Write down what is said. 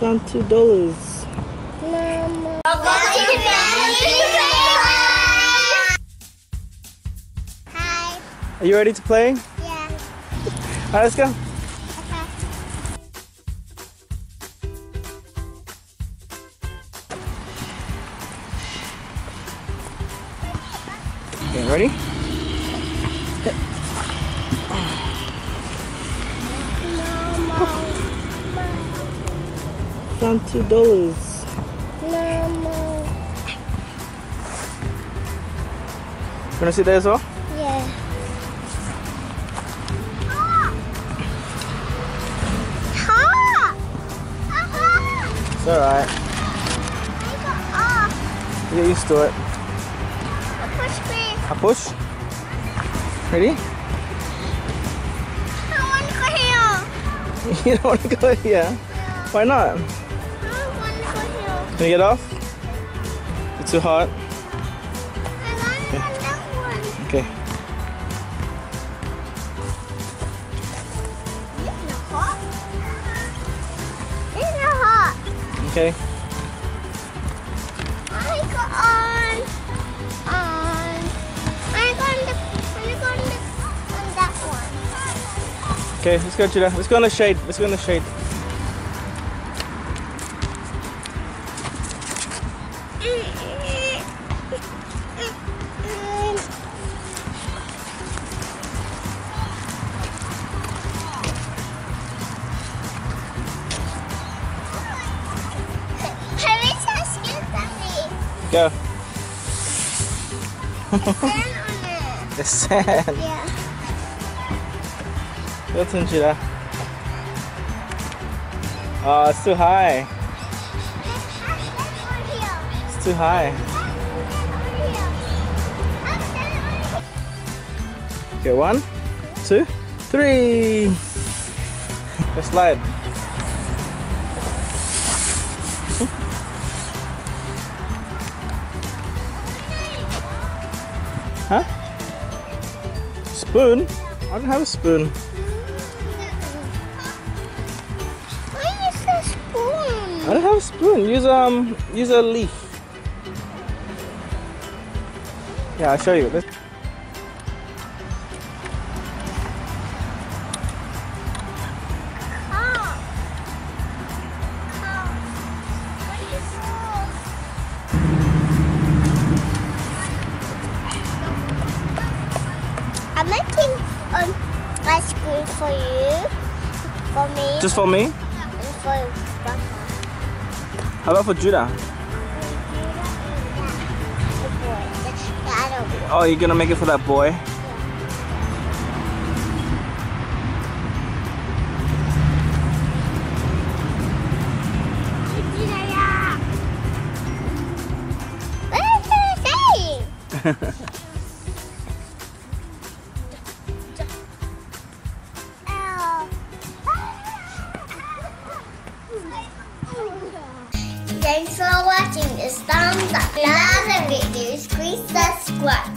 Found two dollars. Hi. Are you ready to play? Yeah. Alright, let's go. Okay, ready? Found two dollars. Mama. Wanna sit there as well? Yeah. Ha! Ha! It's alright. I. Get used to it. A push me. I push. Ready? I want to go here. you don't want to go here. Why not? Can you get off? It's too hot. I to go that. Okay. Okay. I go on. On. I'm going to. I'm going to on that one. Okay, let's go, Judah. Let's go in the shade. Let's go in the shade. Go. Stand on it. The sand. Yeah. Turn, Judah. Oh, it's too high. It's too high. Okay, one, two, three. Let's slide. Huh? Spoon? I don't have a spoon. Why is the spoon? I don't have a spoon. Use um use a leaf. Yeah, I'll show you. Let's-. What is this? I'm making um, ice cream for you, for me, Just for me? and for How about for Judah? Oh, you're gonna make it for that boy? Thanks for watching. It's thumbs up. Love the videos. Please subscribe.